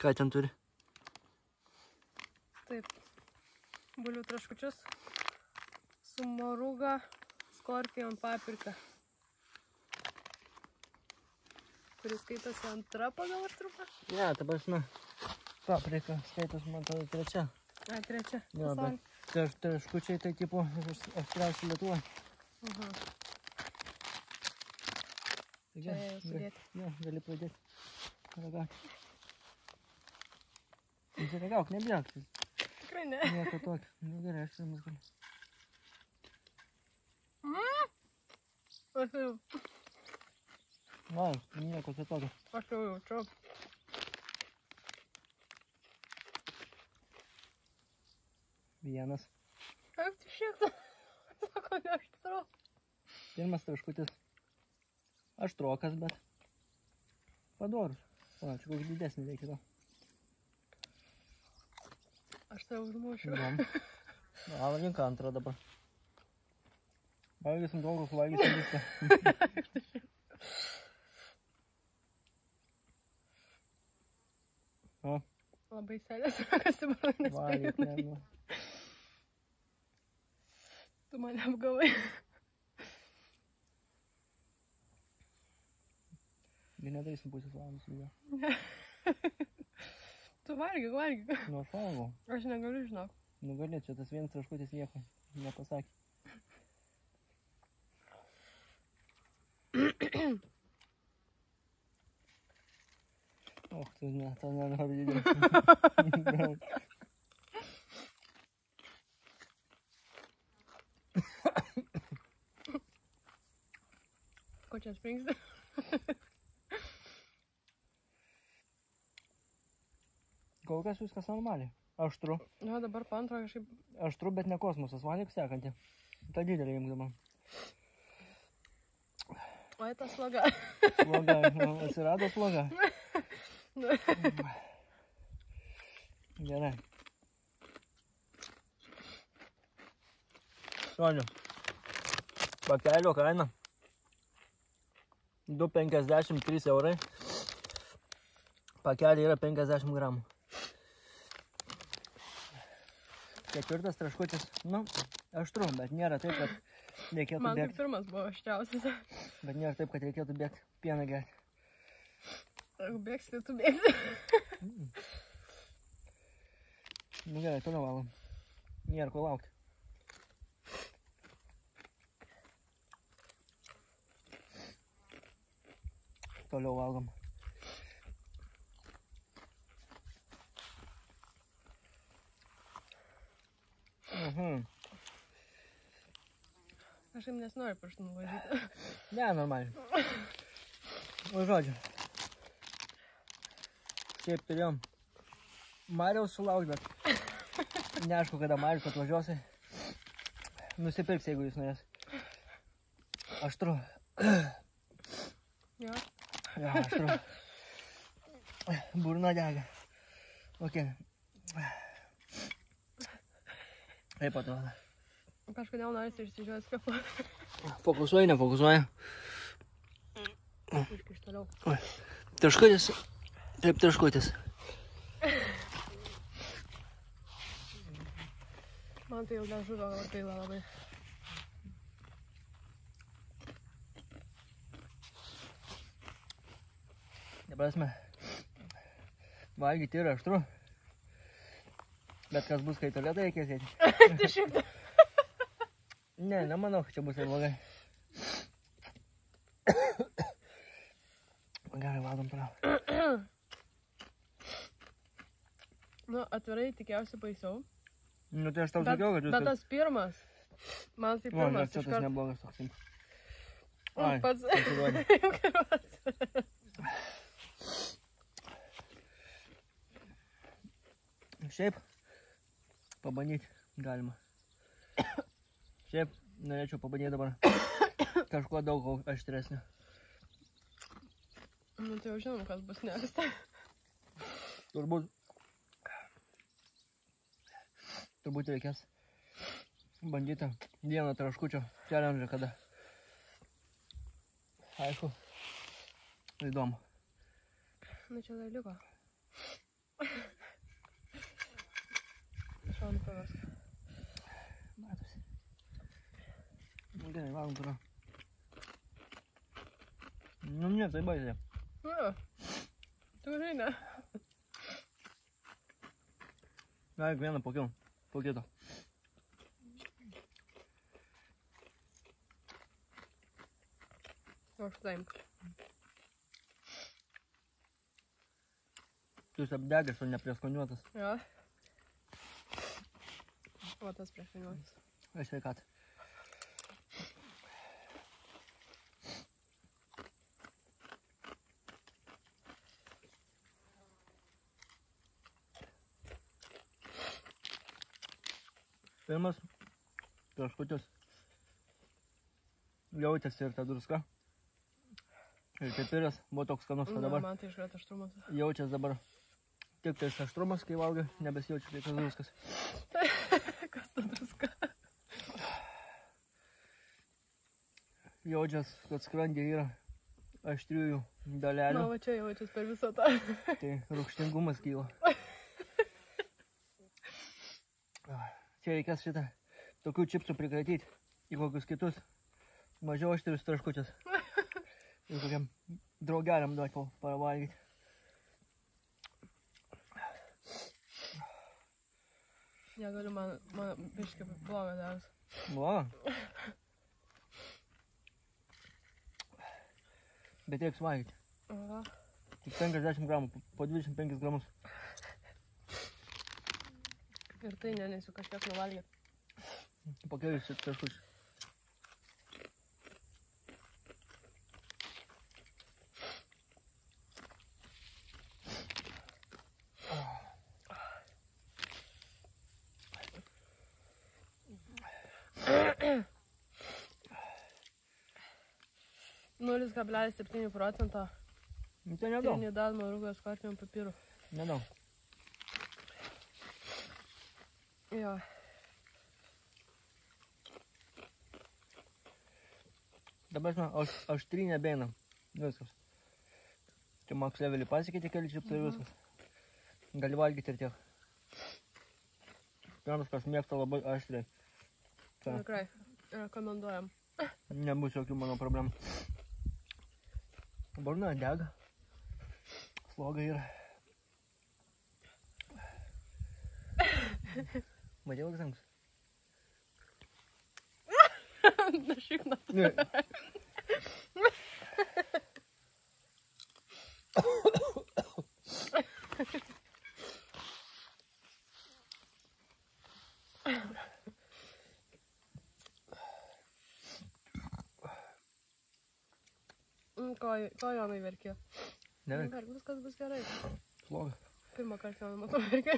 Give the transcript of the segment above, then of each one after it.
Ką ten turi? Taip. Bulių traškučius su moruga, skorpion paprika. Kuris skaitosi antra pagal aštrupą. Ne, ta prasme. Paprika, skaitos, man atrodo, trečia. A, trečia. Jo, pasauly. bet traš- traškučiai tai tipo aštriausi Lietuvoje. Aha. Taigi, Čia sudėti. Jo, gali pradėti. Ragauk. Įsiragauk, nebijok. Tikrai ne. Nieko tokio. Nu gerai, aš jums galiu. Aš jau, Va, nieko čia tokio. jau jaučiu. Vienas. Kaip tu šiek? Sako, ne aštru. Pirmas traškutis. Aštrokas, bet. Padorus. O, čia koks didesnis reikia to. Aš tave užmušiu. Link antrą dabar. Valgysim daug, valgysim viską. O, Labai selės rakasi man nespėjau. ne, nu. Tu mane apgavai. Gi nedarysim pusės valandos video. Tu valgyk, valgyk. Nu, aš valgau. Aš negaliu, žinok. Nu, gali, čia tas vienas traškutis nieko nepasakė. Och, tu ne, to nenoriu didinti. Ko čia springsti? Kol kas viskas normaliai. Aštru. Nu, dabar po antro kažkaip... Aštru, bet ne kosmosas. Valgyk sekantį. Ta didelė dabar. Oi, ta sloga. Sloga, nu, atsirado sloga. Gerai. Žodžiu. Pakelio kaina. 2,53 eurai. Pakelį yra 50 gramų. Ketvirtas traškutis, nu, aštru, bet nėra taip, kad reikėtų Man bėgti. pirmas buvo aštriausias. Bet nėra taip, kad reikėtų bėgti pieną gerti. Jeigu bėgsi, tai tu bėgsi. Nu gerai, toliau valom. Nėra ko laukti. Toliau valgom. Mhm. Aš jam nesinori pirštų nuvažiuoti. Ne, normaliai. O žodžiu. Šiaip turėjom Mariaus sulaukti, bet neaišku, kada Marius atvažiuosi. Nusipirks, jeigu jūs norės. Aštru. Jo. Ja, aštru. Burna dega. Ok. Atrodo? Kažkodėl norisi išsižiūrėti skapą. Fokusuoja, nefokusuoja. Iški iš toliau. Taškutis. Kaip taškutis. Man tai jau nežuvo gaila labai. Neprasme. Valgyti yra aštru. Bet kas bus, kai toliau reikės sėti? Tai šiek tiek. Ne, nemanau, kad čia bus ir blogai. Gerai, valgom toliau. Nu, atvirai tikėjausi baisiau. Nu tai aš tau sakiau, kad jūs... bet tas pirmas. Man tai pirmas. čia tas neblogas toks. Ai, Pats. Šiaip, pabandyti galima. Šiaip, norėčiau pabandyti dabar kažko daug aštresnio. Nu, tai jau žinom, kas bus next. Turbūt, turbūt reikės bandyti vieną traškučio challenge kada. Aišku, įdomu. Nu, čia dar liko. Man pavargs. Matosi. Nu, gerai, varom toliau. Nu, ne, tai baisė. Na, tu žinai. Galėk vieną po kito. Po kito. O štai. Tu esi apdegęs, o neprieskoniuotas. Jo. O tas prieš vienuolis. Aš sveikatą. Pirmas traškutis. Jautėsi ir ta druska. Ir pipiras buvo toks skanus, Na, dabar man tai iškart aštrumas. jaučiasi dabar tik tais aštrumas, kai valgai, nebesijaučia kaip tas druskas. Kas ta druska? Jaučias, kad skrandė yra aštriųjų Na, dalelių, va čia jaučiasi per visą tą. tai rūkštingumas kyla. Čia reikės šitą tokių čipsų prikratyti į kokius kitus mažiau aštrius traškučius. Ir kokiam draugeliam duoti pavalgyti. Negaliu, man, man biškai bloga daras. Va. Bet reiks valgyti. Aha. Tik 50 gramų, po 25 gramus. Ir tai ne, nesu kažkiek nuvalgyti. Pakelius ir taškus. 0,7 procenta. No to nie dam. Nie dam, druga z kartą papieru. Nie dam. Ja. Dabar, žinau, aš, aš try nebeinam. Viskas. Čia maks levelį pasikeitė keli čia ir mhm. viskas. Gali valgyti ir tiek. Pirmas, kas mėgsta labai aštriai. Tikrai, rekomenduojam. Nebus jokių mano problemų. Burna dega. Sloga yra. Matėjau egzams? Našikna. Ne. Mm, Ko, ko Jonai verkė? Neverk. Verk, viskas bus gerai. Sloga. Pirmą kartą Jonai matau verkė.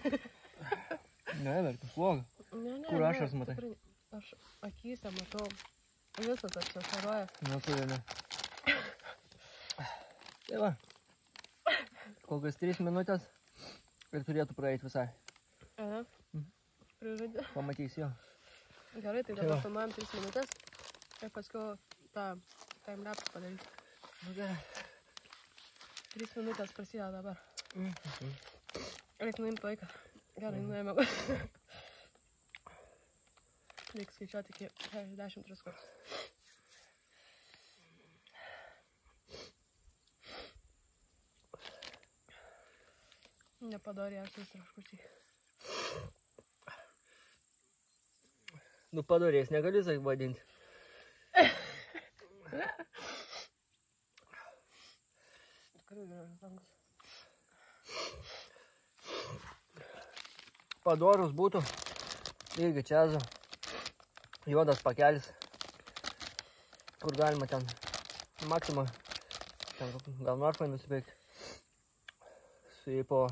Neverk. Sloga. Ne, ne. Kur ne, ašaras matai? tikrai- Aš akyse matau. Visas apsišaroja. Neturiu, ne. Tai va. Kokias 3 minutės ir turėtų praeiti visai. Aha. Mhm. Prižadė. Pamatysi jo. Gerai, tai Tai dabar filmuojam 3 minutės. Ir paskui tą timelapse padaryti. Nu gerai. 3 minutės prasideda dabar. Mhm. Reikia nuimti laiką. Gerai, Mhm. nuėmėm. Reikia skaičiuoti iki 63 kartų. Nepadori aš tais traškučiai. Nu padorės, negali vadinti. Padorus būtų. Irgi čiazo. Juodas pakelis. Kur galima ten. Maksimą. Ten gal norfai nusipirkti. Su jį po...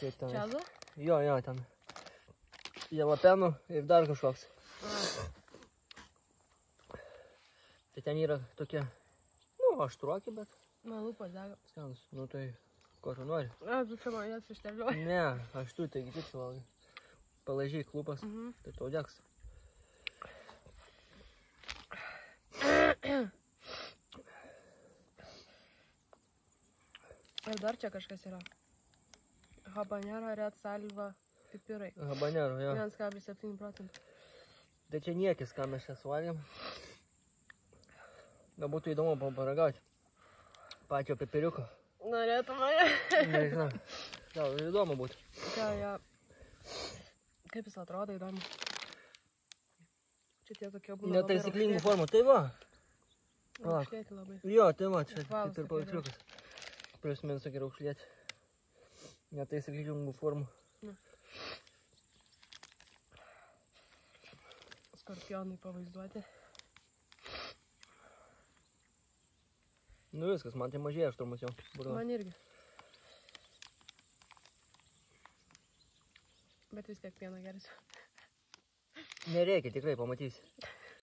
Kaip ten? Čiazo? Jo, jo, ten. Jalapenu ir dar kažkoks. Tai ten yra tokie, nu, aštruoki, bet Man lūpas dega. skanus. Nu tai, ko tu nori? A, tu čia man jas išterliuoji. Ne, aš tu, taigi tik suvalgai. Palaižyk lūpas, Mhm. tai tau degs. Ir dar čia kažkas yra. Habanero, red salva, Pipirai. Habanero, jo. 1,7 procentų. Tai čia niekis, ką mes čia suvalgėm. Gal būtų įdomu pa- paragauti. Pačio pipiriuko. Norėtume. Nežinau. Gal įdomu būtų. Ką, jo. Kaip jis atrodo įdomu. Čia tie tokie būna. Netaisyklingų formų. Tai va. Raukšlėti labai. Jo, tai va, čia kaip ir paveiksliukas. Plius minus tokia raukšlėti. Netaisyklingų formų. Skorpionai pavaizduoti. Nu viskas, man tai mažėja aštrumas jau. Burna. Man irgi. Bet vis tiek pieną gersiu. Nereikia, tikrai pamatysi.